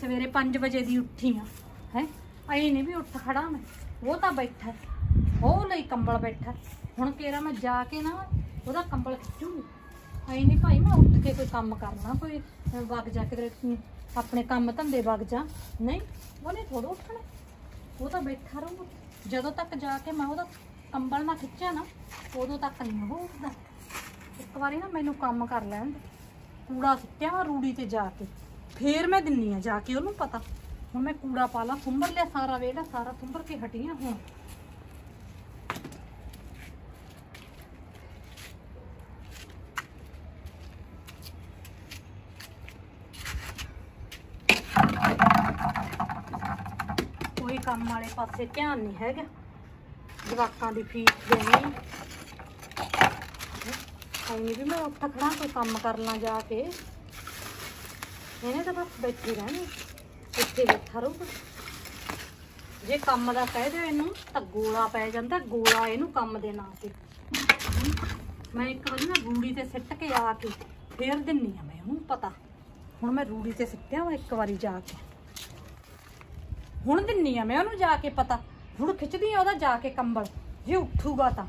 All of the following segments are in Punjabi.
ਸਵੇਰੇ 5 ਵਜੇ ਦੀ ਉੱਠੀ ਆ, ਹੈ? ਐ ਨਹੀਂ ਵੀ ਉੱਠ ਖੜਾ ਮੈਂ, ਉਹ ਤਾਂ ਬੈਠਾ ਉਹ ਲਈ ਕੰਬਲ ਬੈਠਾ ਹੁਣ ਕੇਰਾ ਮੈਂ ਜਾ ਕੇ ਨਾ ਉਹਦਾ ਕੰਬਲ ਖਿੱਚੂਗੀ ਐ ਨਹੀਂ ਭਾਈ ਮੈਂ ਉੱਠ ਕੇ ਕੋਈ ਕੰਮ ਕਰਨਾ, ਕੋਈ ਵਗ ਜਾ ਕੇ ਆਪਣੇ ਕੰਮ ਧੰਦੇ ਵਗ ਜਾ। ਨਹੀਂ, ਉਹਨੇ ਥੋੜਾ ਉੱਠਣਾ ਉਹ ਤਾਂ ਬੈਠਾ ਰਹੂਗਾ ਜਦੋਂ ਤੱਕ ਜਾ ਕੇ ਮੈਂ ਉਹਦਾ ਕੰਬਲ ਨਾ ਖਿੱਚਿਆ ਨਾ, ਉਦੋਂ ਤੱਕ ਨਹੀਂ ਉਹ ਉੱਠਦਾ। ਇੱਕ ਵਾਰੀ ਨਾ ਮੈਨੂੰ ਕੰਮ ਕਰ ਲੈਣ ਕੂੜਾ ਸੁੱਟਿਆ ਵਾ ਰੂੜੀ ਤੇ ਜਾ ਕੇ। ਫੇਰ ਮੈਂ ਦਿੰਨੀ ਆ ਜਾ ਕੇ, ਉਹਨੂੰ ਪਤਾ। ਹੁਣ ਮੈਂ ਕੂੜਾ ਪਾ ਲਾ ਥੁੰਬਰ ਲਿਆ ਸਾਰਾ ਵੇੜਾ ਸਾਰਾ ਥੁੰਬਰ ਕੇ ਹਟੀ ਆ ਹੁਣ। ਕੋਈ ਕੰਮ ਵਾਲੇ ਪਾਸੇ ਧਿਆਨ ਨਹੀਂ ਹੈਗਾ। ਜਵਾਕਾਂ ਦੀ ਫੀਸ ਦੇਣੀ ਐਂ ਵੀ ਮੈਂ ਉੱਠ ਖੜਾ ਕੋਈ ਕੰਮ ਕਰ ਲਾਂ ਜਾ ਕੇ। ਇਹਨੇ ਤਾਂ ਬਸ ਬੈਠੀ ਰਹਿਣੀ, ਇੱਥੇ ਬੈਠਾ ਰਹੂਗਾ। ਜੇ ਕੰਮ ਦਾ ਕਹਿ ਦਿਓ ਇਹਨੂੰ, ਤਾਂ ਗੋਲਾ ਪੈ ਜਾਂਦਾ, ਗੋਲਾ ਇਹਨੂੰ ਕੰਮ ਦੇ ਨਾਂ ਤੇ। ਮੈਂ ਇੱਕ ਵਾਰੀ ਨਾ ਰੂੜੀ ਤੇ ਸਿੱਟ ਕੇ ਆ ਕੇ ਫੇਰ ਦਿੰਨੀ ਆ, ਮੈਂ ਉਹਨੂੰ ਪਤਾ। ਹੁਣ ਮੈਂ ਰੂੜੀ ਤੇ ਸਿੱਟਿਆ ਵਾ ਇੱਕ ਵਾਰੀ ਜਾ ਕੇ। ਹੁਣ ਦਿੰਨੀ ਆ ਮੈਂ ਉਹਨੂੰ ਜਾ ਕੇ ਪਤਾ। ਹੁਣ ਖਿੱਚਦੀ ਆ ਉਹਦਾ ਜਾ ਕੇ ਕੰਬਲ। ਜੇ ਉੱਠੂਗਾ ਤਾਂ।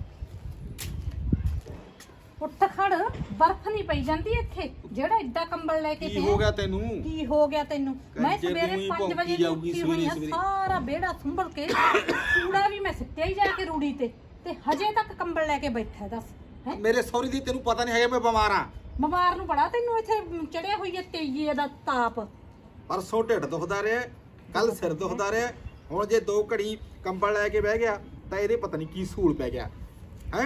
ਉੱਠ ਖੜ ਬਰਫ਼ ਨਹੀਂ ਪਈ ਜਾਂਦੀ ਇੱਥੇ। ਜਿਹੜਾ ਏਦਾਂ ਕੰਬਲ ਲੈ ਕੇ ਕੀ ਹੋ ਗਿਆ ਤੈਨੂੰ? ਕੀ ਹੋ ਗਿਆ ਤੈਨੂੰ? ਮੈਂ ਸਵੇਰੇ ਤੂੰ ਹੀ 5 ਭੌਂਕੀ ਵਜੇ ਉੱਠੀ ਹੋਈ ਆ। ਸਾਰਾ ਵਿਹੜਾ ਸੰਭਲ ਕੇ ਕੂੜਾ ਵੀ ਮੈਂ ਸਿੱਟਿਆ ਹੀ ਜਾ ਕੇ ਰੂੜੀ ਤੇ। ਤੇ ਹਜੇ ਤੱਕ ਕੰਬਲ ਲੈ ਕੇ ਬੈਠਾ ਦੱਸ ਮੇਰੇ ਸੌਰੀ ਦੀ ਤੈਨੂੰ ਪਤਾ ਨਹੀਂ ਹੈਗਾ ਮੈਂ ਬਿਮਾਰ ਆ ਬਿਮਾਰ ਨੂੰ ਬੜਾ ਤੈਨੂੰ ਇੱਥੇ ਚੜਿਆ ਹੋਈ ਹੈ ਤੇਈਏ ਦਾ ਤਾਪ। ਪਰਸੋਂ ਢਿੱਡ ਦੁਖਦਾ ਰਿਹਾ ਕੱਲ ਸਿਰ ਦੁਖਦਾ ਰਿਹਾ। ਹੁਣ ਜੇ ਦੋ ਘੜੀ ਕੰਬਲ ਲੈ ਕੇ ਬਹਿ ਗਿਆ ਤਾਂ ਇਹਦੇ ਪਤਾ ਨਹੀਂ ਕੀ ਸੂਲ ਪੈ ਗਿਆ। ਹੈ?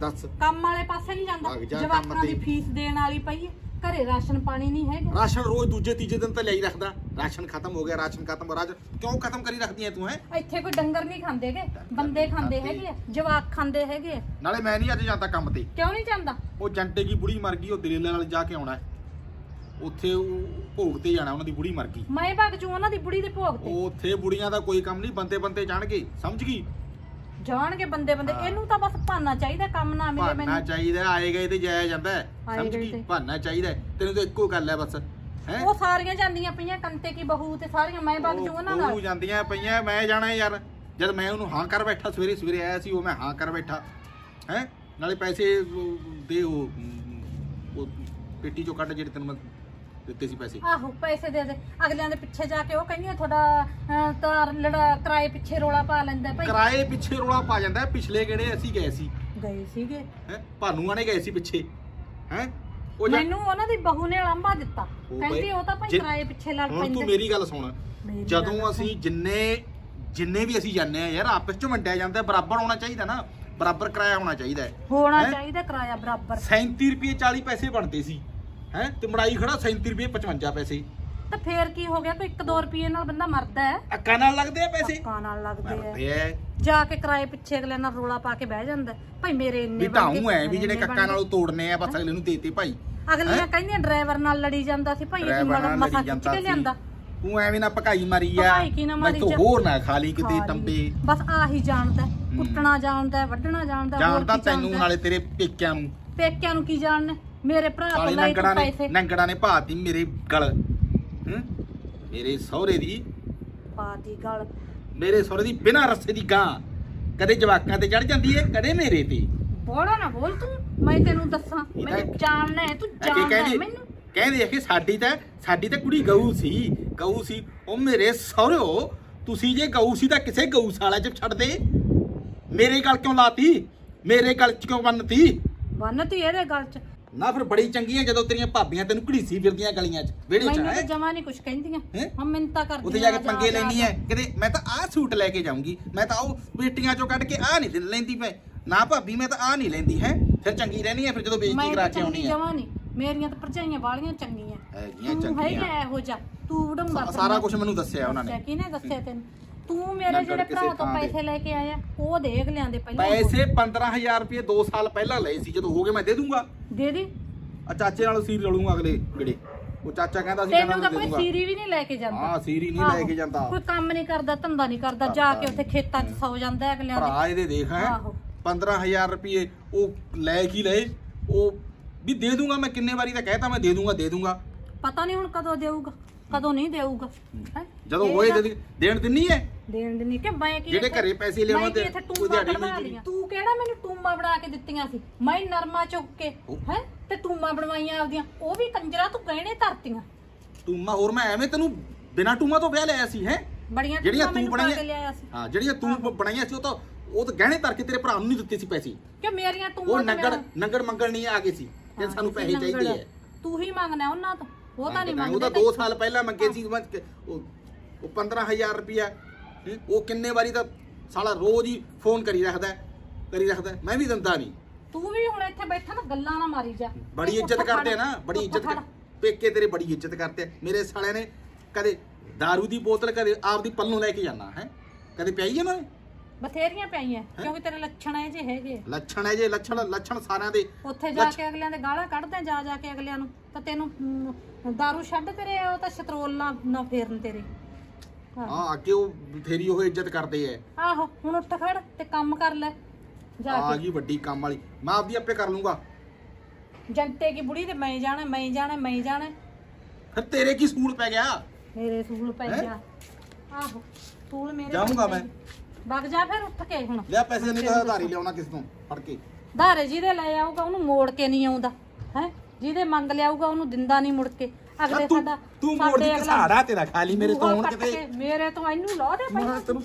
ਦੱਸ। ਕੰਮ ਵਾਲੇ ਪਾਸੇ ਨਹੀਂ ਜਾਂਦਾ। ਵਗ ਜਾ ਕੰਮ ਜਵਾਕਾਂ ਦੀ ਤੇ। ਫੀਸ ਦੇਣ ਵਾਲੀ ਪਈ ਹੈ ਘਰੇ ਰਾਸ਼ਨ ਪਾਣੀ ਨਹੀਂ ਹੈਗਾ। ਰਾਸ਼ਨ ਰੋਜ਼ ਦੂਜੇ ਤੀਜੇ ਦਿਨ ਤਾਂ ਲੈ ਹੀ ਰੱਖਦਾ। ਰਾਸ਼ਨ ਖਤਮ ਹੋ ਗਿਆ ਰਾਸ਼ਨ ਖਤਮ। ਹੋ ਰਾਜ ਕਿਉਂ ਖਤਮ ਕਰੀ ਰੱਖਦੀ ਐ ਤੂੰ ਹੈ? ਇੱਥੇ ਕੋਈ ਡੰਗਰ ਨਹੀਂ ਖਾਂਦੇਗੇ ਬੰਦੇ ਖਾਂਦੇ ਖਾਂਦੇ। ਹੈਗੇ ਆ, ਜਵਾਕ ਖਾਂਦੇ ਹੈਗੇ ਆ। ਨਾਲੇ ਮੈਂ ਨਹੀਂ ਅੱਜ ਜਾਂਦਾ ਕੰਮ ਤੇ। ਕਿਉਂ ਨਹੀਂ ਜਾਂਦਾ? ਉਹ ਜੰਟੇ ਕੀ ਬੁੜੀ ਮਰ ਗਈ ਉਹ ਦਲੇਲੇ ਨਾਲ ਜਾ ਕੇ ਆਉਣਾ। ਹੈ। ਉੱਥੇ ਉਹ ਭੋਗ ਤੇ ਜਾਣਾ ਉਹਨਾਂ ਦੀ ਬੁੜੀ ਮਰ ਗਈ। ਮੈਂ ਭਗ ਜੂ ਉਹਨਾਂ ਦੀ ਬੁੜੀ ਦੇ ਭੋਗ ਤੇ। ਉਹ ਉੱਥੇ ਬੁੜੀਆਂ ਦਾ ਕੋਈ ਕੰਮ ਨਹੀਂ ਬੰਦੇ ਬੰਦੇ ਜਾਣਗੇ। ਸਮਝ ਗਈ? ਜਾਣਗੇ ਬੰਦੇ ਬੰਦੇ। ਇਹਨੂੰ ਤਾਂ ਬਸ ਭਾਨਾ ਚਾਹੀਦਾ ਕੰਮ ਨਾ ਮਿਲੇ ਭਾਨਾ ਮੈਨੂੰ। ਚਾਹੀਦਾ ਆਏ ਗਏ ਤੇ ਜਾਇਆ ਜਾਂਦਾ ਸਮਝ ਗਈ। ਭਾਨਾ ਚਾਹੀਦਾ। ਤੈਨੂੰ ਤਾਂ ਇੱਕੋ ਗੱਲ ਹੈ ਬਸ ਹੈ? ਉਹ ਸਾਰੀਆਂ ਜਾਂਦੀਆਂ ਪਈਆਂ ਕੰਤੇ ਕੀ ਬਹੂ ਤੇ ਸਾਰੀਆਂ ਮੈਂ ਭਗ ਜੂ ਉਹਨਾਂ ਉਹ ਨਾਲ ਜਾਂਦੀਆਂ ਪਈਆਂ ਮੈਂ ਜਾਣਾ ਯਾਰ। ਜਦ ਮੈਂ ਉਹਨੂੰ ਹਾਂ ਕਰ ਬੈਠਾ ਸਵੇਰੇ ਸਵੇਰੇ ਆਇਆ ਸੀ ਉਹ ਮੈਂ ਹਾਂ ਕਰ ਬੈਠਾ। ਹੈ? ਨਾਲੇ ਪੈਸੇ ਉਹ ਦੇ ਉਹ ਉਹ ਪੇਟੀ ਚੋਂ ਕੱਢ ਜਿਹੜੇ ਤੈਨੂੰ ਮੈਂ ਦਿੱਤੇ ਸੀ ਪੈਸੇ। ਆਹੋ ਪੈਸੇ ਦੇ ਦੇ। ਅਗਲਿਆਂ ਦੇ ਪਿੱਛੇ ਜਾ ਕੇ ਉਹ ਕਹਿੰਦੀਆਂ ਤੁਹਾਡਾ ਅਹ, ਤਾਂ ਲੜਾ ਕਿਰਾਏ ਪਿੱਛੇ ਰੋਲਾ ਪਾ ਲੈਂਦਾ ਭਾਈ। ਕਿਰਾਏ ਪਿੱਛੇ ਰੋਲਾ ਪਾ ਜਾਂਦਾ। ਪਿਛਲੇ ਕਿਹੜੇ ਅਸੀਂ ਗਏ ਸੀ। ਗਏ ਸੀਗੇ। ਹੈ? ਭਾਨੂਆਂ ਨੇ ਗਏ ਸੀ ਪਿੱਛੇ। ਹੈ? ਮੈਨੂੰ ਉਹਨਾਂ ਦੀ ਬਹੂ ਨੇ ਲਾਂਭਾ ਦਿੱਤਾ। ਕਹਿੰਦੀ ਉਹ ਤਾਂ ਭਾਈ ਕਿਰਾਏ ਪਿੱਛੇ ਲੜ ਹੁਣ ਤੂੰ ਪੈਂਦੇ। ਮੇਰੀ ਗੱਲ ਸੁਣ। ਜਦੋਂ ਅਸੀਂ ਜਿੰਨੇ ਜਿੰਨੇ ਵੀ ਅਸੀਂ ਜਾਂਦੇ ਆ ਯਾਰ ਆਪਸ ਚ ਵੰਡਿਆ ਜਾਂਦਾ ਬਰਾਬਰ ਹੋਣਾ ਚਾਹੀਦਾ ਨਾ। ਬਰਾਬਰ ਕਿਰਾਇਆ ਹੋਣਾ ਚਾਹੀਦਾ ਹੋਣਾ? ਚਾਹੀਦਾ ਕਿਰਾਇਆ ਬਰਾਬਰ। 37 ਰੁਪਏ 40 ਪੈਸੇ ਬਣਦੇ ਸੀ। ਹੈ? ਤੇ ਮੜਾਈ ਖੜਾ 37 ਰੁਪਏ 55 ਪੈਸੇ। ਤਾਂ ਫੇਰ ਕੀ ਹੋ ਗਿਆ? ਕੋਈ 1-2 ਰੁਪਏ ਨਾਲ ਬੰਦਾ ਮਰਦਾ ਹੈ। ਅੱਕਾ ਨਾਲ ਲੱਗਦੇ ਆ ਪੈਸੇ? ਧੱਕਾ ਨਾਲ ਲੱਗਦੇ ਆ। ਜਾ ਕੇ ਕਿਰਾਏ ਪਿੱਛੇ ਅਗਲੇ ਨਾਲ ਰੋਲਾ ਪਾ ਕੇ ਬਹਿ ਜਾਂਦਾ। ਹੈ। ਭਾਈ ਮੇਰੇ ਇੰਨੇ ਵੀ ਗਏ, ਢਾਉਂ ਐ ਵੀ ਜਿਹੜੇ ਕੱਕਾ ਨਾਲੋਂ ਤੋੜਨੇ ਆ ਬਸ ਅਗਲੇ ਨੂੰ ਦੇਤੇ ਭਾਈ। ਅਗਲੀਆਂ ਹੈਂ? ਕਹਿੰਦੀਆਂ ਡਰਾਈਵਰ ਨਾਲ ਲੜੀ ਜਾਂਦਾ ਸੀ ਭਾਈ ਇਹ ਮਸਾ ਖਿੱਚ ਕੇ ਲਿਆਂਦਾ। ਤੂੰ ਐਵੇਂ ਨਾ ਭਕਾਈ ਮਾਰੀ ਆ। ਭਕਾਈ ਕੀ ਨਾ ਮਾਰੀ ਤੂੰ। ਹੋਰ ਨਾ ਖਾ ਲਈ ਕਿਤੇ। ਟੰਬੇ। ਬਸ ਆਹੀ ਜਾਣਦਾ ਹੈ। ਕੁੱਟਣਾ ਜਾਣਦਾ ਹੈ, ਵੱਢਣਾ ਜਾਣਦਾ ਹੈ, ਜਾਣਦਾ ਤੈਨੂੰ ਹੈ? ਨਾਲੇ ਤੇਰੇ ਪੇਕਿਆਂ ਨੂੰ। ਪੇਕਿਆਂ ਨੂੰ ਕੀ ਜਾਣਨੇ ਮੇਰੇ ਭਰਾ ਕਾਲੇ ਲੈ ਤੂੰ ਨੇ ਪੈਸੇ ਨੰਗੜਾ ਨੇ ਭਾਤੀ ਮੇਰੇ ਗਲ। ਹੂੰ? ਮੇਰੇ ਸਹੁਰੇ ਦੀ। ਪਾਤੀ ਗਲ। ਮੇਰੇ ਸਹੁਰੇ ਦੀ ਬਿਨਾਂ ਰੱਸੇ ਦੀ ਗਾਂ। ਕਦੇ ਜਵਾਕਾਂ ਤੇ ਚੜ ਜਾਂਦੀ ਏ ਕਦੇ ਮੇਰੇ ਤੇ। ਬੋੜਾ ਨਾ ਬੋਲ ਤੂੰ। ਮੈਂ ਤੈਨੂੰ ਦੱਸਾਂ। ਮੈਨੂੰ ਜਾਣਨਾ ਹੈ ਤੂੰ ਹੈ ਕਹਿੰਦੇ ਮੈਨੂੰ। ਕਹਿੰਦੇ ਆ ਕਿ ਸਾਡੀ ਤਾਂ ਸਾਡੀ ਤਾਂ ਕੁੜੀ ਗਊ ਸੀ। ਗਊ ਸੀ। ਉਹ ਮੇਰੇ ਸਹੁਰਿਓ ਤੁਸੀਂ ਜੇ ਗਊ ਸੀ ਤਾਂ ਕਿਸੇ ਗਊਸ਼ਾਲਾ 'ਚ ਛੱਡ ਦੇ। ਮੇਰੇ ਗਲ ਕਿਉਂ ਲਾਤੀ? ਮੇਰੇ ਗਲ 'ਚ ਕਿਉਂ ਬੰਨਤੀ? ਬੰਨਤੀ ਇਹਦੇ ਗਲ 'ਚ। ਨਾ ਫਿਰ ਬੜੀ ਚੰਗੀਆਂ ਜਦੋਂ ਤੇਰੀਆਂ ਭਾਬੀਆਂ ਤੈਨੂੰ ਘੜੀਸੀ ਫਿਰਦੀਆਂ ਗਲੀਆਂ 'ਚ ਵਿਹੜੇ 'ਚ ਮੈਨੂੰ ਤਾਂ ਹੈ? ਜਮਾ ਨਹੀਂ ਕੁਝ ਕਹਿੰਦੀਆਂ। ਹੈਂ? ਹਮ ਮਿੰਤਾ ਕਰਦੀਆਂ ਉੱਥੇ ਜਾ ਕੇ ਪੰਗੇ ਲੈਣੀ। ਐ। ਕਿਤੇ ਮੈਂ ਤਾਂ ਆਹ ਸੂਟ ਲੈ ਕੇ ਜਾਊਂਗੀ। ਮੈਂ ਤਾਂ ਉਹ ਬੇਟੀਆਂ 'ਚੋਂ ਕੱਢ ਕੇ ਆਹ ਨਹੀਂ ਦਿਨ ਲੈਂਦੀ ਮੈਂ ਨਾ ਭਾਬੀ ਮੈਂ ਤਾਂ ਆਹ ਨਹੀਂ ਲੈਂਦੀ ਹੈ? ਫਿਰ ਚੰਗੀ ਰਹਿਣੀ ਐ ਫਿਰ ਜਦੋਂ ਬੇਇੱਜ਼ਤੀ ਕਰਾ ਕੇ ਆਉਣੀ ਚੰਗੀ ਐ। ਜਮਾ ਨਹੀਂ ਮੇਰੀਆਂ ਤਾਂ ਭਰਜਾਈਆਂ ਵਾਲੀਆਂ ਚੰਗੀਆਂ। ਹੈਗੀਆਂ ਤੂੰ ਚੰਗੀਆਂ। ਹੈਗਾ ਇਹੋ ਜਿਹਾ। ਤੂੰ ਉਡੰਗਾ ਸਾ- ਸਾਰਾ ਕੁਝ ਮੈਨੂੰ ਦੱਸਿਆ ਉਹਨਾਂ ਨੇ। ਕਿਹਨੇ ਦੱਸਿਆ ਤੈਨੂੰ? ਤੂੰ ਮੇਰੇ ਜਿਹੜੇ ਭਰਾ ਤੋਂ। ਪੈਸੇ ਲੈ ਕੇ ਆਇਆ ਉਹ ਦੇਖ ਲਿਆਂਦੇ ਪਹਿਲਾਂ ਪੈਸੇ 15000 ਰੁਪਏ 2 ਸਾਲ ਪਹਿਲਾਂ ਲਏ ਸੀ ਜਦੋਂ ਹੋ ਗਏ ਮੈਂ ਦੇ ਦੂੰਗਾ। ਦੇ ਦੀ। ਆ ਚਾਚੇ ਨਾਲ ਸੀਰ ਰਲੂੰਗਾ ਅਗਲੇ ਗੜੇ। ਉਹ ਚਾਚਾ ਕਹਿੰਦਾ ਸੀ ਤੈਨੂੰ ਤਾਂ ਕੋਈ ਸੀਰੀ ਵੀ ਨਹੀਂ ਲੈ ਕੇ ਜਾਂਦਾ। ਹਾਂ ਸੀਰੀ ਨਹੀਂ ਲੈ। ਕੇ ਜਾਂਦਾ। ਕੋਈ ਕੰਮ ਨਹੀਂ ਕਰਦਾ ਧੰਦਾ ਨਹੀਂ ਕਰਦਾ ਜਾ ਕੇ ਉੱਥੇ ਖੇਤਾਂ 'ਚ ਸੌ ਜਾਂਦਾ ਹੈ ਅਗਲਿਆਂ ਦੇ। ਭਰਾ ਇਹਦੇ ਦੇਖ ਹੈ। ਆਹੋ। 15000 ਰੁਪਏ ਉਹ ਲੈ ਕੀ ਲਏ? ਉਹ ਵੀ ਦੇ ਦੂੰਗਾ ਮੈਂ ਕਿੰਨੇ ਵਾਰੀ ਤਾਂ ਕਹਿਤਾ ਮੈਂ ਦੇ ਦੂੰਗਾ ਦੇ ਦੂੰਗਾ। ਪਤਾ ਨਹੀਂ ਹੁਣ ਕਦੋਂ ਦੇਊਗਾ ਕਦੋਂ ਨਹੀਂ ਦੇਊਗਾ। ਜਦੋਂ ਹੋਏ ਦੇਣ ਦਿੰਨੀ ਹੈ ਦੇਣ ਦਿੰਨੀ ਕਿ ਮੈਂ ਕੀ ਜਿਹੜੇ ਘਰੇ ਪੈਸੇ ਕੀ ਤੇ ਟੂਮਾਂ ਦਿਹਾੜੀ ਨਹੀਂ ਤੂੰ ਕਿਹੜਾ ਮੈਨੂੰ ਟੂਮਾਂ ਬਣਾ ਕੇ ਦਿੱਤੀਆਂ ਸੀ? ਮੈਂ ਨਰਮਾ ਚੁੱਕ ਕੇ ਉਹ। ਹੈ? ਤੇ ਟੂਮਾਂ ਬਣਵਾਈਆਂ ਆਪਦੀਆਂ। ਉਹ ਵੀ ਕੰਜਰਾ ਤੂੰ ਗਹਿਣੇ ਧਰਤੀਆਂ। ਟੂਮਾ ਹੋਰ ਮੈਂ ਐਵੇਂ ਤੈਨੂੰ ਬਿਨਾ ਟੂਮਾ ਤੋਂ ਵਿਆਹ ਲਿਆ ਸੀ ਹੈ? ਬੜੀਆਂ ਜਿਹੜੀਆਂ ਤੂੰ ਬਣਾਈਆਂ ਹਾਂ ਜਿਹੜੀਆਂ ਤੂੰ ਬਣਾਈਆਂ ਸੀ ਉਹ ਤਾਂ ਉਹ ਤਾਂ ਗਹਿਣੇ ਧਰ ਕੇ ਤੇਰੇ ਭਰਾ ਨੂੰ ਨਹੀਂ ਦਿੱਤੇ ਸੀ ਪੈਸੇ। ਕਿ ਮੇਰੀਆਂ ਟੂਮਾਂ ਉਹ ਤਾਂ ਨੰਗੜ ਨੰਗੜ ਮੰਗਣ ਨਹੀਂ ਆ ਗਏ ਸੀ ਕਿ ਸਾਨੂੰ ਪੈਸੇ ਚਾਹੀਦੇ। ਆ। ਤੂੰ ਹੀ ਮੰਗਣਾ ਉਹਨਾਂ ਤੋਂ। ਉਹ ਤਾਂ ਨਹੀਂ ਉਹ ਮੰਗਦੇ ਤਾਂ 2 ਸਾਲ ਪਹਿਲਾਂ ਮੰਗੇ ਸੀ ਉਹ ਉਹ 15000 ਰੁਪਿਆ ਉਹ ਕਿੰਨੇ ਵਾਰੀ ਤਾਂ ਸਾਲਾ ਰੋਜ਼ ਹੀ ਫੋਨ ਕਰੀ ਰੱਖਦਾ ਹੈ, ਕਰੀ ਰੱਖਦਾ ਹੈ। ਮੈਂ ਵੀ ਦਿੰਦਾ ਨਹੀਂ। ਤੂੰ ਵੀ ਹੁਣ ਇੱਥੇ ਬੈਠਾ ਨਾ ਗੱਲਾਂ ਨਾ ਮਾਰੀ ਜਾ। ਬੜੀ ਇੱਜ਼ਤ ਕਰਦੇ ਆ ਨਾ ਬੜੀ ਇੱਜ਼ਤ ਪੇਕੇ ਤੇਰੇ ਬੜੀ ਇੱਜ਼ਤ ਕਰਦੇ ਆ। ਮੇਰੇ ਸਾਲੇ ਨੇ ਕਦੇ दारू ਦੀ ਬੋਤਲ ਕਦੇ ਆਪਦੀ ਪੱਲੋਂ ਲੈ ਕੇ ਜਾਣਾ ਹੈ? ਕਦੇ ਪਿਆਈ ਇਹਨਾਂ ਨੇ ਬਥੇਰੀਆਂ ਪਈਆਂ ਕਿਉਂਕਿ ਤੇਰੇ ਲੱਛਣ ਇਹ ਜੇ ਹੈਗੇ। ਲੱਛਣ ਹੈ ਜੇ ਲੱਛਣ ਲੱਛਣ ਸਾਰਿਆਂ ਦੇ। ਉੱਥੇ ਜਾ ਕੇ ਅਗਲਿਆਂ ਦੇ ਗਾਲਾਂ ਕੱਢਦੇ ਜਾ ਜਾ ਕੇ ਅਗਲਿਆਂ ਨੂੰ। ਤਾਂ ਤੈਨੂੰ ਦਾਰੂ ਛੱਡ ਤੇਰੇ ਉਹ ਤਾਂ ਸ਼ਤਰੋਲ ਨਾ ਫੇਰਨ ਤੇਰੇ। ਹਾਂ। ਅੱਗੇ ਉਹ ਬਥੇਰੀ ਉਹ ਇੱਜ਼ਤ ਕਰਦੇ ਐ? ਆਹੋ ਹੁਣ ਉੱਠ ਖੜ ਤੇ ਕੰਮ ਕਰ ਲੈ ਜਾ ਆ ਕੇ। ਗਈ ਵੱਡੀ ਕੰਮ ਵਾਲੀ। ਮੈਂ ਆਪਦੀ ਆਪੇ ਕਰ ਲੂੰਗਾ। ਜੰਟੇ ਕੀ ਬੁੜੀ ਤੇ ਮੈਂ ਜਾਣਾ ਮੈਂ ਜਾਣਾ ਮੈਂ ਜਾਣਾ। ਫਿਰ ਤੇਰੇ ਕੀ ਸੂਲ ਪੈ ਗਿਆ? ਮੇਰੇ ਸੂਲ ਪੈ? ਗਿਆ। ਆਹੋ ਸੂਲ ਮੇਰੇ ਜਾਊਂਗਾ ਮੈਂ। ਵਗ ਜਾ ਫਿਰ ਉੱਠ ਕੇ ਹੁਣ। ਲਿਆ ਪੈਸੇ ਨਹੀਂ ਤਾਂ ਆਧਾਰੀ ਲਿਆਉਣਾ ਕਿਸ ਤੋਂ ਫੜ ਕੇ। ਧਾਰੇ ਜਿਹਦੇ ਲੈ ਆਊਗਾ ਉਹਨੂੰ ਮੋੜ ਕੇ ਨਹੀਂ ਆਉਂਦਾ। ਹੈ? ਜਿਹਦੇ ਮੰਗ ਲਿਆਊਗਾ ਉਹਨੂੰ ਦਿੰਦਾ ਨਹੀਂ ਮੁੜ ਕੇ। ਅਗਲੇ ਤੂੰ ਸਾਡਾ ਤੂੰ ਮੋੜ ਦੀ ਘਸਾੜਾ ਤੇਰਾ ਖਾਲੀ ਮੇਰੇ ਤੋਂ ਹੁਣ ਕਿਤੇ ਮੇਰੇ ਤੋਂ ਇਹਨੂੰ ਲਾ ਦੇ ਮੈਂ ਪਹਿਲਾਂ ਤੈਨੂੰ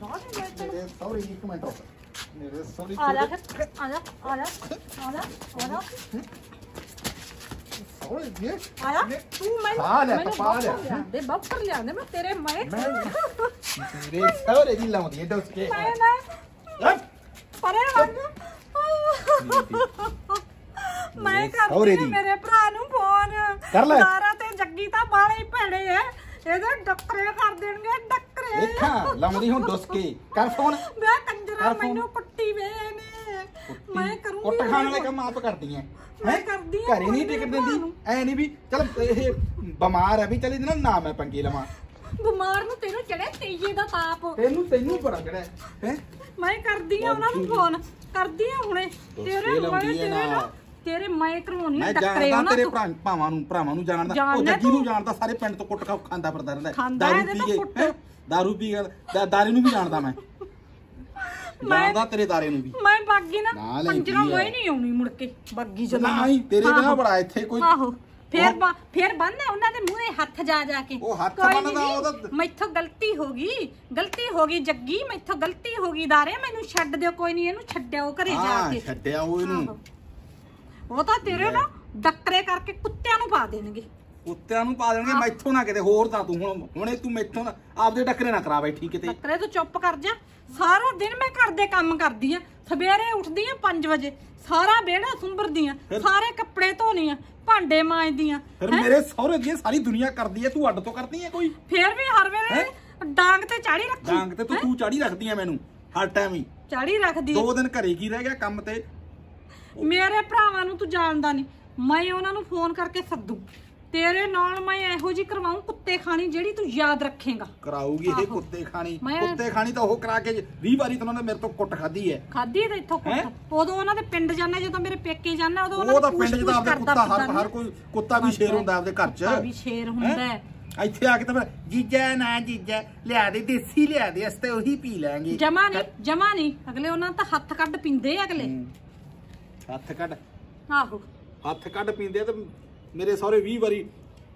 ਲਾ ਦੇ ਮੈਂ ਤੈਨੂੰ। ਸੌਰੀ ਇੱਕ ਮਿੰਟ ਰੁਕ। ਮੇਰੇ ਸੌਰੀ ਆ ਜਾ ਫਿਰ। ਆ ਜਾ ਆ ਜਾ ਆ ਜਾ ਆ ਜਾ। ਸੌਰੀ ਜੀ ਆ ਜਾ। ਤੂੰ ਮੈਨੂੰ ਪਾ ਲਿਆਂਦੇ ਮੈਂ ਤੇਰੇ ਮੈਂ ਤੇਰੇ ਸੌਰੇ ਦੀ ਲਾਉਂਦੀ ਐ ਡਸ ਕੇ। ਮੈਂ ਨਾ। ਪਰੇ ਵਗ ਮੈਂ ਕਰਦੀ ਦੀ। ਮੇਰੇ ਭਰਾ ਨੂੰ ਫੋਨ। ਕਰ ਲੈ। ਸਾਰਾ ਤੇ ਜੱਗੀ ਤਾਂ ਬਾਲੇ ਹੀ ਭੈੜੇ ਐ। ਇਹਦੇ ਡੱਕਰੇ ਕਰ ਦੇਣਗੇ ਡੱਕਰੇ। ਦੇਖਾਂ ਲਾਉਂਦੀ ਹੁਣ ਡਸ ਕੇ। ਕਰ ਫੋਨ। ਮੈਂ ਕੰਜਰਾ। ਮੈਨੂੰ ਕੁੱਟੀ ਵੇ ਨੇ ਮੈਂ ਕਰੂੰਗੀ ਕੁੱਟ ਖਾਣ ਵਾਲੇ ਕੰਮ ਆਪ ਕਰਦੀ ਐ। ਮੈਂ ਹੈਂ? ਕਰਦੀ ਆਂ, ਘਰੇ ਨਹੀਂ ਭਰਾ ਦਿੰਦੀ। ਐ ਨਹੀਂ ਵੀ ਚਲ ਇਹ ਬਿਮਾਰ ਹੈ ਵੀ ਚਲ ਇਹਦੇ ਨਾਲ ਨਾ ਮੈਂ ਪੰਗੇ ਲਵਾਂ। ਬਿਮਾਰ ਨੂੰ ਤੈਨੂੰ ਚੜਿਆ ਤੇਜੇ ਦਾ ਤਾਪ ਤੈਨੂੰ ਤੈਨੂੰ ਬੜਾ ਚੜਿਆ ਹੈ? ਮੈਂ ਕਰਦੀ ਆ ਉਹਨਾਂ ਨੂੰ ਫੋਨ। ਕਰਦੀ ਆ ਹੁਣੇ। ਤੇਰੇ ਫੇਲ ਮੈਂ ਆਉਂਦੀ ਹੈ ਤੇਰੇ ਨਾ। ਤੇਰੇ ਮੈਂ ਕਰਵਾਉਣੀ ਮੈਂ ਡੱਕਰੇ ਜਾਣਦਾ ਤੇਰੇ ਭਰਾ ਭਾਵਾਂ ਨੂੰ ਭਰਾਵਾਂ ਨੂੰ ਜਾਣਦਾ ਉਹ ਜਾਣਦਾ ਜੱਗੀ ਨੂੰ? ਜਾਣਦਾ ਸਾਰੇ ਪਿੰਡ ਤੋਂ ਕੁੱਟ ਖਾ ਖਾਂਦਾ ਫਿਰਦਾ ਰਹਿੰਦਾ। ਖਾਂਦਾ ਦਾਰੂ ਇਹਦੇ ਪੀ ਤੋਂ ਕੇ ਕੁੱਟ। ਹੈਂ? ਦਾਰੂ ਪੀ ਕੇ ਦਾ- ਦਾਰੇ ਨੂੰ ਵੀ ਜਾਣਦਾ ਮੈਂ ਮੈਂ- ਜਾਣਦਾ ਤੇਰੇ ਦਾਰੇ ਨੂੰ ਵੀ ਮੈਂ ਬਾਗੀ ਨਾ ਪੰਜਰਾ ਆ। ਮੈਂ ਨਹੀਂ ਆਉਣੀ ਮੁੜ ਕੇ ਬਾਗੀ ਜਦੋਂ ਨਾ ਹੀ ਤੇਰੇ ਬਿਨਾ ਬੜਾ ਇੱਥੇ ਕੋਈ ਆਹੋ ਫੇਰ ਬਾ- ਫੇਰ ਬੰਨ੍ਹ ਉਹਨਾਂ ਦੇ ਮੂਹਰੇ ਹੱਥ ਜਾ ਜਾ ਕੇ ਉਹ ਹੱਥ ਕੋਈ ਨੀ ਬੰਨ੍ਹਦਾ ਜੀ, ਉਹਦਾ- ਮੈਥੋਂ ਗਲਤੀ ਹੋ ਗਈ ਗਲਤੀ ਹੋ ਗਈ ਜੱਗੀ ਮੈਥੋਂ ਗਲਤੀ ਹੋ ਗਈ ਦਾਰੇ ਮੈਨੂੰ ਛੱਡ ਦਿਓ ਕੋਈ ਨਹੀਂ ਇਹਨੂੰ ਛੱਡਿਓ ਘਰੇ ਜਾ ਹਾਂ ਕੇ ਛੱਡਿਆ ਉਹ ਇਹਨੂੰ ਆਹੋ। ਉਹ ਤਾਂ ਤੇਰੇ ਨਾ ਡੱਕਰੇ ਕਰਕੇ ਕੁੱਤਿਆਂ ਨੂੰ ਪਾ ਦੇਣਗੇ। ਕੁੱਤਿਆਂ ਨੂੰ ਪਾ ਦੇਣਗੇ ਮੈਥੋਂ ਨਾ ਕਿਤੇ ਹੋਰ ਤਾਂ ਤੂੰ ਹੁਣ ਹੁਣੇ ਤੂੰ ਮੈਥੋਂ ਨਾ ਆਪਦੇ ਟੱਕਰੇ ਨਾ ਕਰਾ ਬੈਠੀ ਕਿਤੇ ਡੱਕਰੇ ਤੋਂ ਚੁੱਪ ਕਰ ਜਾ। ਸਾਰਾ ਦਿਨ ਮੈਂ ਘਰ ਦੇ ਕੰਮ ਕਰਦੀ ਆ। ਸਵੇਰੇ ਉੱਠਦੀ ਆ 5 ਵਜੇ। ਸਾਰਾ ਵਿਹੜਾ ਸੁੰਬਰਦੀ ਆ? ਸਾਰੇ ਕੱਪੜੇ ਧੋਨੀ ਆ ਭਾਂਡੇ ਮਾਂਜਦੀ ਆ। ਫਿਰ ਮੇਰੇ ਸਹੁਰੇ ਦੀ ਸਾਰੀ ਦੁਨੀਆ ਕਰਦੀ ਹੈ ਤੂੰ ਅੱਡ ਤੋਂ ਕਰਦੀ ਹੈ ਕੋਈ? ਫੇਰ ਵੀ ਹਰ ਵੇਲੇ ਡਾਂਗ ਤੇ ਚਾੜੀ ਰੱਖੀ। ਡਾਂਗ ਤੇ ਤੂੰ ਤੂੰ ਚਾੜੀ ਰੱਖਦੀ ਹੈ ਮੈਨੂੰ ਹਰ ਟਾਈਮ ਹੀ। ਚਾੜੀ ਰੱਖਦੀ ਆ। ਦੋ ਦਿਨ ਘਰੇ ਕੀ ਰਹਿ ਗਿਆ ਕੰਮ ਤੇ? ਮੇਰੇ ਭਰਾਵਾਂ ਨੂੰ ਤੂੰ ਜਾਣਦਾ ਨਹੀਂ ਮੈਂ ਉਹਨਾਂ ਨੂੰ ਫੋਨ ਕਰਕੇ ਸੱਦੂ। ਤੇਰੇ ਨਾਲ ਮੈਂ ਇਹੋ ਜੀ ਕਰਵਾਉਂ ਕੁੱਤੇ ਖਾਣੀ ਜਿਹੜੀ ਤੂੰ ਯਾਦ ਰੱਖੇਗਾ। ਕਰਾਊਗੀ ਇਹ। ਕੁੱਤੇ ਖਾਣੀ। ਕੁੱਤੇ ਖਾਣੀ ਤਾਂ ਉਹ ਕਰਾ ਕੇ 20 ਵਾਰੀ ਤਾਂ ਉਹਨਾਂ ਨੇ ਮੇਰੇ ਤੋਂ ਕੁੱਟ ਖਾਧੀ ਹੈ। ਖਾਦੀ ਤੇ ਇੱਥੋਂ? ਕੁੱਟ। ਉਦੋਂ ਉਹਨਾਂ ਦੇ ਪਿੰਡ ਜਾਂਦਾ ਜਦੋਂ ਮੇਰੇ ਪੇਕੇ ਜਾਂਦਾ ਉਦੋਂ ਉਹਨਾਂ ਉਹ ਤਾਂ ਨੂੰ ਪਿੰਡ ਪੂਛ-ਪੂਛ ਆਪਦੇ ਕੁੱਤਾ ਹਰ ਹਰ ਕੋਈ ਕੁੱਤਾ ਵੀ ਸ਼ੇਰ ਹੁੰਦਾ ਆਪਦੇ ਘਰ 'ਚ। ਵੀ ਸ਼ੇਰ ਹੁੰਦਾ। ਇੱਥੇ ਆ ਕੇ ਤਾਂ ਜੀਜਾ ਨਾ ਜੀਜਾ ਲਿਆ ਦੇ ਦੇਸੀ ਲਿਆ ਦੇ ਅਸਤੇ ਉਹੀ ਪੀ ਲਾਂਗੇ। ਜਮਾ ਨਹੀਂ ਜਮਾ ਨਹੀਂ ਅਗਲੇ ਉਹਨਾਂ ਤਾਂ ਹੱਥ ਕੱਢ ਪਿੰਦੇ ਅਗਲੇ। ਹੱਥ ਕੱਢ। ਆਹੋ। ਹੱਥ ਕੱਢ ਪੀਂਦੇ ਆ ਤੇ ਮੇਰੇ ਸਹੁਰੇ 20 ਵਾਰੀ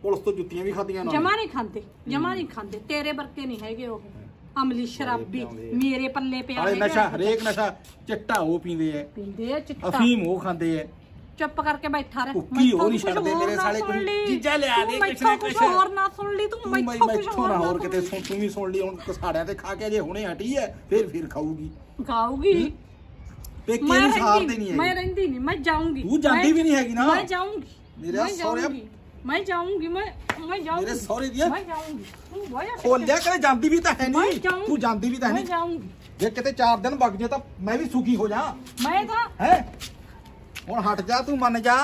ਪੁਲਿਸ ਤੋਂ ਜੁੱਤੀਆਂ ਵੀ ਖਾਧੀਆਂ ਨੇ ਜਮਾ ਨਹੀਂ ਖਾਂਦੇ ਜਮਾ ਨਹੀਂ ਖਾਂਦੇ। ਤੇਰੇ ਵਰਗੇ ਨਹੀਂ ਹੈਗੇ ਉਹ। ਅਮਲੀ ਸ਼ਰਾਬੀ। ਮੇਰੇ ਪੱਲੇ ਪਿਆ ਹੈਗਾ। ਨਸ਼ਾ ਹਰੇਕ ਨਸ਼ਾ ਚਿੱਟਾ ਉਹ ਪੀਂਦੇ ਐ ਪੀਂਦੇ ਆ ਚਿੱਟਾ। ਅਫੀਮ ਉਹ ਖਾਂਦੇ ਐ ਚੁੱਪ ਕਰਕੇ ਬੈਠਾ ਰਹਿ। ਭੁੱਕੀ ਹੋਰ ਨਹੀਂ ਛੱਡਦੇ ਹੋਰ ਮੇਰੇ ਸਾਲੇ ਕੋਈ। ਚੀਜ਼ਾਂ ਲਿਆ ਦੇ ਕੁਛ ਨਾ ਕੁਛ। ਹੋਰ ਨਾ ਸੁਣ ਲਈ। ਤੂੰ ਮੈਥੋਂ ਕੁਛ ਹੋਰ ਸੁਣ ਕਿਤੇ ਸੁਣ ਤੂੰ ਵੀ ਸੁਣ ਲਈ। ਹੁਣ ਕਸਾੜਿਆਂ ਤੇ ਖਾ ਕੇ ਜੇ ਹੁਣੇ ਹਟੀ ਐ ਫਿਰ ਫਿਰ ਖਾਊਗੀ। ਗਾਊਗੀ ਪੇਕੇ ਮੈਂ ਨਹੀਂ ਸਾਰਦੇ ਰਹਿੰਦੀ ਨਹੀਂ ਮੈਂ ਹੈਗੇ ਰਹਿੰਦੀ ਨਹੀਂ ਮੈਂ ਜਾਊਂਗੀ। ਤੂੰ ਜਾਂਦੀ ਵੀ ਨਹੀਂ ਹੈਗੀ ਨਾ। ਮੈਂ ਜਾਊਂਗੀ। ਮੇਰੇ ਮੈਂ ਜਾਊਂਗੀ। ਮੈਂ ਜਾਊਂਗੀ ਮੈਂ ਮੈਂ ਜਾਊਂਗੀ। ਮੇਰੇ ਸਹੁਰੇ ਦੀਆਂ ਮੈਂ ਜਾਊਂਗੀ। ਤੂੰ ਵਾਇਆ ਖੋਲਿਆ ਕਦੇ ਜਾਂਦੀ ਵੀ ਤਾਂ ਹੈ ਮੈਂ ਨਹੀਂ। ਤੂੰ ਜਾਂਦੀ ਵੀ ਤਾਂ ਮੈਂ ਨਹੀਂ। ਜਾਊਂਗੀ। ਜੇ ਕਿਤੇ 4 ਦਿਨ ਵਗ ਜੇ ਤਾਂ ਮੈਂ ਵੀ ਸੁਖੀ ਹੋ ਜਾ। ਮੈਂ ਤਾਂ ਹੈ? ਹੁਣ ਹਟ ਜਾ ਤੂੰ ਮੰਨ ਜਾ।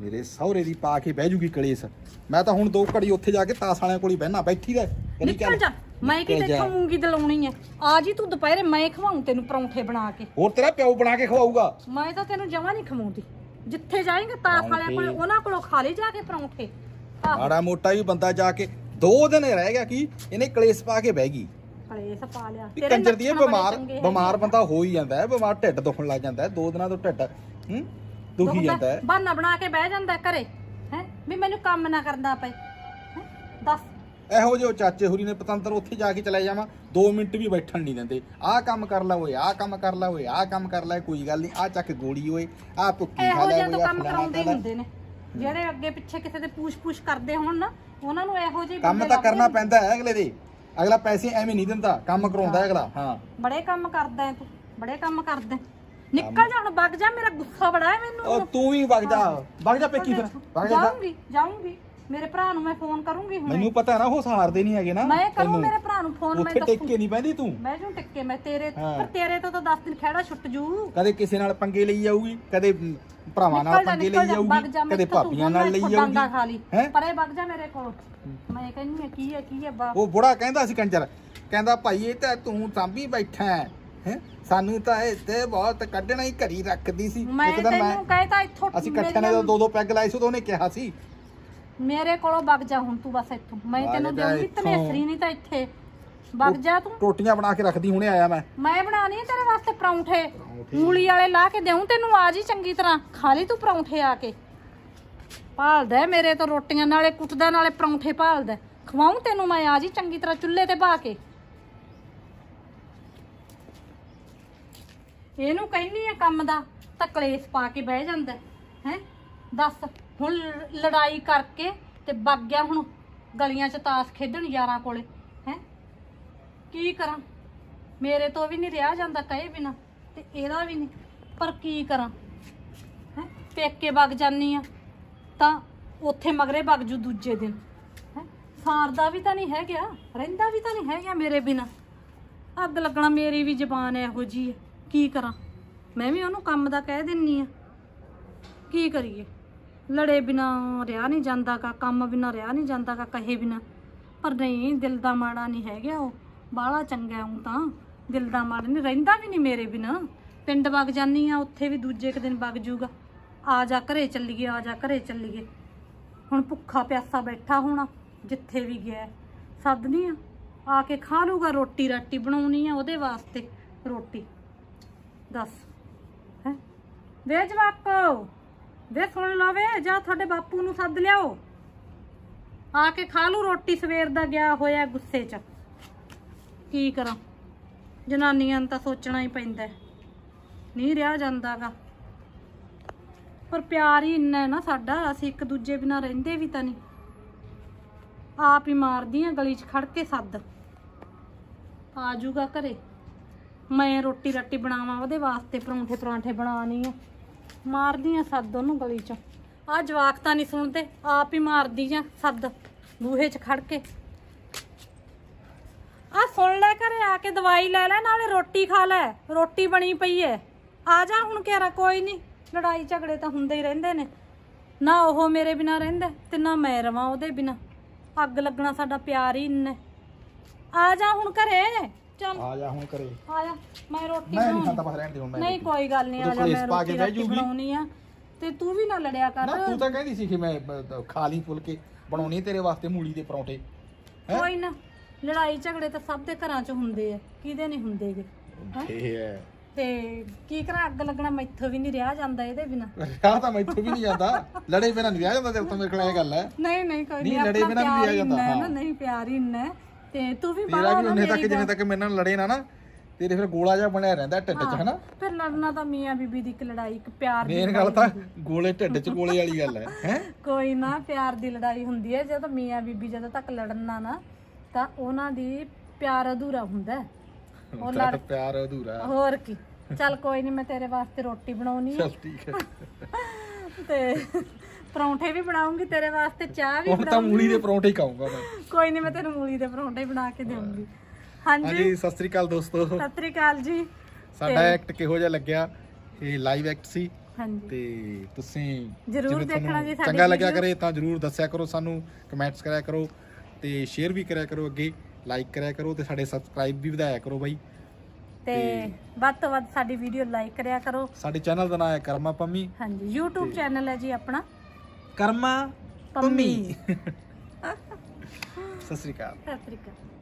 ਮੇਰੇ ਸਹੁਰੇ ਦੀ ਪਾ ਕੇ ਬਹਿ ਜੂਗੀ ਕਲੇਸ਼। ਮੈਂ ਤਾਂ ਹੁਣ ਦੋ ਘੜੀ ਉੱਥੇ ਜਾ ਕੇ ਤਾਸ ਵਾਲਿਆਂ ਕੋਲ ਹੀ ਬਹਿਣਾ ਬੈਠੀ ਰਹਿ। ਨਿਕਲ ਜਾ। ਮੈਂ ਕੀ। ਤੇਥੋਂ ਮੂੰਗੀ ਦਲਾਉਣੀ ਐ ਆ ਜੀ ਤੂੰ ਦੁਪਹਿਰੇ ਮੈਂ ਖਵਾਉਂ ਤੈਨੂੰ ਪਰੌਂਠੇ ਬਣਾ ਕੇ। ਹੋਰ ਤੇਰਾ ਪਿਓ ਬਣਾ ਕੇ ਖਵਾਊਗਾ। ਮੈਂ ਤਾਂ ਤੈਨੂੰ ਜਮਾ ਨਹੀਂ ਖਵਾਉਂਦੀ। ਜਿੱਥੇ ਜਾਏਂਗਾ ਤਾਸ ਵਾਲਿਆਂ ਕੋਲ। ਉਹਨਾਂ ਕੋਲੋਂ ਖਾ ਲਈ ਜਾ ਕੇ ਪਰੌਂਠੇ। ਮਾੜਾ ਮੋਟਾ ਵੀ ਬੰਦਾ ਜਾ ਕੇ ਦੋ ਦਿਨ ਰਹਿ ਗਿਆ ਕੀ ਇਹਨੇ ਕਲੇਸ਼ ਪਾ ਕੇ ਬਹਿ ਗਈ। ਕਲੇਸ਼ ਪਾ ਲਿਆ। ਤੇਰੇ ਕੰਜਰ ਦੀ ਬਿਮਾਰ। ਬਿਮਾਰ ਬੰਦਾ ਹੋ ਹੀ ਜਾਂਦਾ ਹੈ ਬਿਮਾਰ ਢਿੱਡ ਦੁਖਣ ਲੱਗ ਜਾਂਦਾ ਹੈ ਦੋ ਦਿਨਾਂ ਤੋਂ ਢਿੱਡ ਹੂੰ? ਦੁਖੀ ਜਾਂਦਾ ਹੈ। ਬਹਾਨਾ ਬਣਾ ਕੇ ਬਹਿ ਜਾਂਦਾ ਘਰੇ। ਵੀ ਮੈਨੂੰ ਕੰਮ ਨਾ ਕਰਨਾ ਪਏ ਹੈਂ? ਦੱਸ ਇਹੋ ਜਿਹੇ ਉਹ ਚਾਚੇ ਹੁਰੀ ਨੇ ਪਤੰਦਰ ਉੱਥੇ ਜਾ ਕੇ ਚਲੇ ਜਾਵਾਂ 2 ਮਿੰਟ ਵੀ ਬੈਠਣ ਨਹੀਂ ਦਿੰਦੇ ਆਹ ਕੰਮ ਕਰ ਲੈ ਓਏ ਆਹ ਕੰਮ ਕਰ ਲੈ ਓਏ ਆਹ ਕੰਮ ਕਰ ਲੈ ਕੋਈ ਗੱਲ ਨਹੀਂ ਆਹ ਚੱਕ ਗੋਲੀ ਓਏ ਆਹ ਭੁੱਕੀ ਖਾ ਇਹੋ ਲੈ ਜਿਹੇ ਓਏ ਤੋਂ ਆਹ ਕੰਮ ਫਲਾਣਾ ਕਰਾਉਂਦੇ ਹੀ ਖਾ ਲੈ। ਹੁੰਦੇ ਨੇ ਜਿਹੜੇ ਅੱਗੇ ਪਿੱਛੇ ਕਿਸੇ ਦੇ ਪੂਛ-ਪੂਛ ਕਰਦੇ ਹੋਣ ਨਾ ਉਹਨਾਂ ਨੂੰ ਇਹੋ ਜਿਹੇ ਕੰਮ ਬੰਦੇ ਤਾਂ ਲੱਭਦੇ ਕਰਨਾ ਨੇ। ਪੈਂਦਾ ਹੈ ਅਗਲੇ ਦੇ ਅਗਲਾ ਪੈਸੇ ਐਵੇਂ ਨਹੀਂ ਦਿੰਦਾ ਕੰਮ ਕਰਾਉਂਦਾ ਹੈ ਅਗਲਾ ਹਾਂ ਬੜੇ ਕੰਮ ਕਰਦਾ ਹੈ ਤੂੰ ਬੜੇ ਕੰਮ ਕਰਦਾ ਹੈ। ਨਿਕਲ ਜਾ ਹੁਣ ਵਗ ਜਾ ਮੇਰਾ ਗੁੱਸਾ ਬੜਾ ਹੈ ਮੈਨੂੰ। ਉਹ ਤੂੰ ਵੀ ਵਗ ਜਾ ਵਗ ਜਾ ਪੇਕੀ ਫਿਰ ਵਗ ਜਾ। ਜਾਊਂਗੀ ਜਾਊਂਗੀ। ਮੇਰੇ ਭਰਾ ਨੂੰ ਮੈਂ ਫੋਨ ਕਰੂੰਗੀ ਹੁਣ। ਮੈਨੂੰ ਪਤਾ ਨਾ ਉਹ ਸਹਾਰਦੇ ਨਹੀਂ ਹੈਗੇ ਨਾ ਮੈਂ ਕਰੂੰ। ਮੇਰੇ ਭਰਾ ਨੂੰ ਫੋਨ ਮੈਂ ਦੱਸੂ। ਟਿੱਕੇ ਨਹੀਂ ਬਹਿੰਦੀ ਤੂੰ। ਮੈਂ ਜੂ ਟਿੱਕੇ ਮੈਂ ਤੇਰੇ। ਪਰ ਤੇਰੇ ਤੋਂ ਤਾਂ 10 ਦਿਨ ਖਹਿੜਾ ਛੁੱਟ ਜੂ। ਕਦੇ ਕਿਸੇ ਨਾਲ ਪੰਗੇ ਲਈ ਜਾਊਗੀ ਕਦੇ ਭਰਾਵਾਂ ਨਾਲ ਪੰਗੇ ਲਈ ਜਾਊਗੀ ਕਦੇ ਭਾਬੀਆਂ ਤੂੰ ਨਾਲ ਲਈ ਜਾਊਗੀ। ਪਰੇ ਵਗ ਜਾ ਮੇਰੇ ਕੋਲ। ਮੈਂ ਕਹਿੰਦੀ ਆ ਕੀ ਹੈ ਕੀ ਹੈ ਬਾ। ਉਹ ਬੁੜਾ ਕਹਿੰਦਾ ਸੀ ਕੰਜਰ ਕਹਿੰਦਾ ਭਾਈ ਇਹ ਤਾਂ ਤੂੰ ਸਾਂਭੀ ਬੈਠਾ ਹੈ। ਹੈਂ? ਸਾਨੂੰ ਤਾਂ ਇਹ ਤੇ ਬਹੁਤ ਕੱਢਣਾ ਹੀ ਘਰੀ ਰੱਖਦੀ ਸੀ। ਮੈਂ ਤੈਨੂੰ ਕਹਿਤਾ ਇੱਥੋਂ ਅਸੀਂ ਇਕੱਠੇ ਨੇ ਦੋ ਦੋ ਪੈਗ ਲਾਏ ਸੀ ਉਹਨੇ ਕਿਹਾ ਸੀ। ਮੇਰੇ ਕੋਲੋਂ ਵਗ ਜਾ ਹੁਣ ਤੂੰ ਬਸ ਇੱਥੋਂ। ਮੈਂ ਤੈਨੂੰ ਦੇਉਂਗੀ ਇੱਥੋਂ। ਤਨੇਸਰੀ ਨਹੀਂ ਤਾਂ ਇੱਥੇ। ਵਗ ਜਾ ਤੂੰ। ਰੋਟੀਆਂ ਬਣਾ ਕੇ ਰੱਖਦੀ ਹੁਣੇ ਆਇਆ ਮੈਂ। ਮੈਂ ਬਣਾਣੀ ਤੇਰੇ ਵਾਸਤੇ ਪਰੌਂਠੇ। ਮੂਲੀ ਵਾਲੇ ਲਾ ਕੇ ਦੇਉਂ ਤੈਨੂੰ ਆ ਜੀ ਚੰਗੀ ਤਰ੍ਹਾਂ। ਖਾ ਲਈ ਤੂੰ ਪਰੌਂਠੇ ਆ ਕੇ। ਭਾਲਦਾ ਹੈ ਮੇਰੇ ਤੋਂ ਰੋਟੀਆਂ ਨਾਲੇ ਕੁੱਟਦਾ ਨਾਲੇ ਪਰੌਂਠੇ ਭਾਲਦਾ ਹੈ। ਖਵਾਊਂ ਤੈਨੂੰ ਮੈਂ ਆ ਜੀ ਚੰਗੀ ਤਰ੍ਹਾਂ ਚੁੱਲ੍ਹੇ ਤੇ ਬਾ ਕੇ। ਇਹਨੂੰ ਕਹਿੰਨੀ ਆ ਕੰਮ ਦਾ, ਤਾਂ ਕਲੇਸ਼ ਪਾ ਕੇ ਬਹਿ ਜਾਂਦਾ, ਹੈ? ਦੱਸ, ਹੁਣ ਲ- ਲੜਾਈ ਕਰਕੇ ਤੇ ਵਗ ਗਿਆ ਹੁਣ, ਗਲੀਆਂ 'ਚ ਤਾਸ਼ ਖੇਡਣ ਯਾਰਾਂ ਕੋਲੇ, ਹੈ? ਕੀ ਕਰਾਂ? ਮੇਰੇ ਤੋਂ ਵੀ ਨਹੀਂ ਰਿਹਾ ਜਾਂਦਾ ਕਹੇ ਬਿਨਾ, ਤੇ ਇਹਦਾ ਵੀ ਨਹੀਂ, ਪਰ ਕੀ ਕਰਾਂ? ਹੈ? ਪੇਕੇ ਵਗ ਜਾਨੀ ਆ, ਤਾਂ ਉੱਥੇ ਮਗਰੇ ਵਗ ਜੂ ਦੂਜੇ ਦਿਨ, ਹੈ? ਸਾਰਦਾ ਵੀ ਤਾਂ ਨਹੀਂ ਹੈਗਾ, ਰਹਿੰਦਾ ਵੀ ਤਾਂ ਨਹੀਂ ਹੈਗਾ ਮੇਰੇ ਬਿਨਾ। ਅੱਗ ਲੱਗਣਾ ਮੇਰੀ ਵੀ ਜ਼ਬਾਨ ਇਹੋ ਜੀ ਹੈ। ਕੀ ਕਰਾਂ? ਮੈਂ ਵੀ ਉਹਨੂੰ ਕੰਮ ਦਾ ਕਹਿ ਦਿੰਨੀ ਆ। ਕੀ ਕਰੀਏ? ਲੜੇ ਬਿਨਾ ਰਿਹਾ ਨਹੀਂ ਜਾਂਦਾ ਜਾਂਦਾਗਾ, ਕੰਮ ਬਿਨਾ ਰਿਹਾ ਨਹੀਂ ਜਾਂਦਾ ਜਾਂਦਾਗਾ ਕਹੇ ਬਿਨਾ। ਪਰ ਨਹੀਂ, ਦਿਲ ਦਾ ਮਾੜਾ ਨਹੀਂ ਹੈਗਾ ਉਹ। ਬਾਹਲਾ ਚੰਗਾ ਹੂੰ ਤਾਂ। ਦਿਲ ਦਾ ਮਾੜਾ ਨਹੀਂ, ਰਹਿੰਦਾ ਵੀ ਨਹੀਂ ਮੇਰੇ ਬਿਨਾ। ਪਿੰਡ ਵਗ ਜਾਨੀ ਆ, ਉੱਥੇ ਵੀ ਦੂਜੇ ਕੁ ਦਿਨ ਵਗ ਜੂਗਾ। ਆ ਜਾ ਘਰੇ ਚੱਲੀਏ, ਆ ਜਾ ਘਰੇ ਚੱਲੀਏ। ਹੁਣ ਭੁੱਖਾ ਪਿਆਸਾ ਬੈਠਾ ਹੋਣਾ, ਜਿੱਥੇ ਵੀ ਗਿਆ। ਸੱਦਨੀ ਆ ਆ ਕੇ ਖਾ ਲੂਗਾ ਰੋਟੀ ਰਾਟੀ ਬਣਾਉਣੀ ਆ ਉਹਦੇ ਵਾਸਤੇ ਰੋਟੀ। ਦੱਸ। ਹੈ? ਵੇ ਜਵਾਕੋ, ਵੇ ਸੁਣ ਲਓ ਵੇ ਜਾ ਤੁਹਾਡੇ ਬਾਪੂ ਨੂੰ ਸੱਦ ਲਿਆਓ। ਆ ਕੇ ਖਾ ਲੂ ਰੋਟੀ, ਸਵੇਰ ਦਾ ਗਿਆ ਹੋਇਆ ਗੁੱਸੇ 'ਚ। ਕੀ ਕਰਾਂ? ਜਨਾਨੀਆਂ ਨੂੰ ਤਾਂ ਸੋਚਣਾ ਹੀ ਪੈਂਦਾ ਨਹੀਂ ਰਿਹਾ ਜਾਂਦਾਗਾ। ਪਰ ਪਿਆਰ ਹੀ ਇੰਨਾ ਨਾ ਸਾਡਾ, ਅਸੀਂ ਇੱਕ ਦੂਜੇ ਬਿਨਾ ਰਹਿੰਦੇ ਵੀ ਤਾਂ ਨਹੀਂ। ਆਪ ਹੀ ਮਾਰਦੀ ਆ ਗਲੀ 'ਚ ਖੜ ਕੇ ਸੱਦ। ਆ ਜਾਊਗਾ ਘਰੇ। ਮੈਂ ਰੋਟੀ ਰੱਟੀ ਬਣਾਵਾਂ, ਉਹਦੇ ਵਾਸਤੇ ਪਰੌਂਠੇ ਪਰਾਂਠੇ ਬਣਾਣੀ ਆ। ਮਾਰਦੀ ਆ ਸੱਦ ਉਹਨੂੰ ਗਲੀ 'ਚ। ਆ ਜਵਾਕ ਤਾਂ ਨਹੀਂ ਸੁਣਦੇ, ਆਪ ਹੀ ਮਾਰਦੀ ਆ ਸੱਦ ਬੂਹੇ 'ਚ ਖੜ ਕੇ। ਆ ਸੁਣ ਲੈ ਘਰੇ ਆ ਕੇ ਦਵਾਈ ਲੈ ਲੈ, ਨਾਲੇ ਰੋਟੀ ਖਾ ਲੈ, ਰੋਟੀ ਬਣੀ ਪਈ ਐ। ਆ ਜਾ ਹੁਣ ਕਿਹੜਾ ਕੋਈ ਨਹੀਂ ਲੜਾਈ ਝਗੜੇ ਤਾਂ ਹੁੰਦੇ ਹੀ ਰਹਿੰਦੇ ਨੇ। ਨਾ ਉਹ ਮੇਰੇ ਬਿਨਾ ਰਹਿੰਦਾ ਤੇ ਨਾ ਮੈਂ ਰਵਾਂ ਉਹਦੇ ਬਿਨਾ। ਅੱਗ ਲੱਗਣਾ ਸਾਡਾ ਪਿਆਰ ਹੀ ਇੰਨਾ ਆ ਜਾ ਹੁਣ ਘਰੇ। ਚੱਲ। ਆ ਜਾ ਹੁਣ ਕਰੇ ਆ ਜਾ ਮੈਂ ਰੋਟੀ ਮੈਂ ਨਹੀਂ ਖਾਂਦਾ ਬਸ ਰਹਿਣ ਦੇ ਹੁਣ ਮੈਂ ਨਹੀਂ ਕੋਈ ਗੱਲ ਨਹੀਂ ਆ ਜਾ ਮੈਂ ਰੋਟੀ ਜੂਗੀ। ਬਣਾਉਣੀ ਆ। ਤੇ ਤੂੰ ਵੀ ਨਾ ਲੜਿਆ ਕਰ। ਨਾ ਤੂੰ ਤਾਂ ਕਹਿੰਦੀ ਸੀ ਕਿ ਮੈਂ ਖਾ ਲਈ ਫੁਲਕੇ ਬਣਾਉਣੀ ਤੇਰੇ ਵਾਸਤੇ ਮੂਲੀ ਦੇ ਪਰੌਂਠੇ? ਕੋਈ ਨਾ ਲੜਾਈ ਝਗੜੇ ਤਾਂ ਸਭ ਦੇ ਘਰਾਂ 'ਚ ਹੁੰਦੇ ਆ ਕਿਹਦੇ ਨਹੀਂ ਹੁੰਦੇਗੇ? ਤੇ ਕੀ ਕਰਾਂ ਅੱਗ ਲੱਗਣਾ ਮੈਥੋਂ ਵੀ ਨਹੀਂ ਰਿਹਾ ਜਾਂਦਾ ਇਹਦੇ ਬਿਨਾ। ਰਿਹਾ ਤਾਂ ਮੈਥੋਂ ਵੀ ਨਹੀਂ ਜਾਂਦਾ। ਲੜੇ ਬਿਨਾਂ ਨਹੀਂ ਰਿਹਾ ਜਾਂਦਾ ਤੇਰੇ ਤੋਂ ਮੇਰੇ ਕੋਲ ਇਹ ਗੱਲ ਹੈ। ਨਹੀਂ ਨਹੀਂ ਕੋਈ ਨਹੀਂ, ਨਹੀਂ ਲੜੇ ਬਿਨਾਂ ਵੀ ਰਿਹਾ ਜਾਂਦਾ, ਹਾਂ। ਨਹੀਂ ਪਿਆਰ ਹੀ ਇੰਨਾ। ਤੇ ਤੂੰ ਵੀ ਤੇਰਾ ਬਾਹਰ ਵੀ ਉਹਨੇ ਤੱਕ ਜਿੰਨੇ ਤੱਕ ਮੇਰੇ ਨਾਲ ਲੜੇ ਨਾ ਨਾ ਤੇਰੇ ਫਿਰ ਗੋਲਾ ਜਿਹਾ ਬਣਿਆ ਰਹਿੰਦਾ ਢਿੱਡ 'ਚ ਹਨਾ? ਫਿਰ ਲੜਨਾ ਤਾਂ ਮੀਆਂ ਬੀਬੀ ਦੀ ਇੱਕ ਲੜਾਈ ਇੱਕ ਪਿਆਰ ਦੀ ਮੇਨ ਗੱਲ ਤਾਂ ਗੋਲੇ ਢਿੱਡ 'ਚ ਗੋਲੇ ਵਾਲੀ ਗੱਲ ਹੈ ਹੈ? ਕੋਈ ਨਾ ਪਿਆਰ ਦੀ ਲੜਾਈ ਹੁੰਦੀ ਹੈ ਜਦੋਂ ਮੀਆਂ ਬੀਬੀ ਜਦੋਂ ਤੱਕ ਲੜਨਾ ਨਾ ਤਾਂ ਉਹਨਾਂ ਦੀ ਪਿਆਰ ਅਧੂਰਾ ਹੁੰਦਾ ਹੈ। ਉਹ ਲੜ ਪਿਆਰ ਅਧੂਰਾ। ਹੋਰ ਕੀ। ਚੱਲ ਕੋਈ ਨਹੀਂ ਮੈਂ ਤੇਰੇ ਵਾਸਤੇ ਰੋਟੀ ਬਣਾਉਣੀ ਹੈ। ਚਲ ਠੀਕ ਹੈ। ਤੇ ਪਰੌਂਠੇ ਵੀ ਬਣਾਉਂਗੀ ਤੇਰੇ ਵਾਸਤੇ ਚਾਹ ਵੀ ਹੁਣ ਤਾਂ ਮੂਲੀ ਦੇ ਪਰੌਂਠੇ ਹੀ ਖਾਊਂਗਾ ਮੈਂ। ਕੋਈ ਨਹੀਂ ਮੈਂ ਤੈਨੂੰ ਮੂਲੀ ਦੇ ਪਰੌਂਠੇ ਬਣਾ ਕੇ ਦੇਵਾਂਗੀ ਹਾਂਜੀ? ਹਾਂਜੀ ਸਤਿ ਸ੍ਰੀ ਅਕਾਲ ਦੋਸਤੋ। ਸਤਿ ਸ੍ਰੀ ਅਕਾਲ ਜੀ। ਸਾਡਾ ਐਕਟ ਕਿਹੋ ਜਿਹਾ ਲੱਗਿਆ? ਇਹ ਲਾਈਵ ਐਕਟ ਸੀ। ਹਾਂਜੀ। ਤੇ ਤੁਸੀਂ ਜ਼ਰੂਰ ਜਿਵੇਂ ਦੇਖਣਾ ਤੁਹਾਨੂੰ ਜੀ ਸਾਡੀ ਚੰਗਾ ਲੱਗਿਆ video। ਕਰੇ ਤਾਂ ਜਰੂਰ ਦੱਸਿਆ ਕਰੋ ਸਾਨੂੰ ਕਮੈਂਟਸ ਕਰਿਆ ਕਰੋ ਤੇ ਸ਼ੇਅਰ ਵੀ ਕਰਿਆ ਕਰੋ ਅੱਗੇ ਲਾਈਕ ਕਰਿਆ ਕਰੋ ਤੇ ਸਾਡੇ ਸਬਸਕ੍ਰਾਈਬ ਵੀ ਵਧਾਇਆ ਕਰੋ ਬਾਈ। ਤੇ ਵੱਧ ਤੋਂ ਵੱਧ ਸਾਡੀ ਵੀਡੀਓ ਲਾਈਕ ਕਰਿਆ ਕਰੋ। ਸਾਡੇ ਚੈਨਲ ਦਾ ਨਾਮ ਹੈ ਕਰਮਾ ਪੰਮੀ। ਹਾਂਜੀ YouTube ਚੈਨਲ ਹੈ ਜੀ ਆਪਣਾ। ਕਰਮਾ ਪੰਮੀ। ਸਤਿ ਸ੍ਰੀ ਅਕਾਲ। ਸਤਿ ਸ੍ਰੀ ਅਕਾਲ।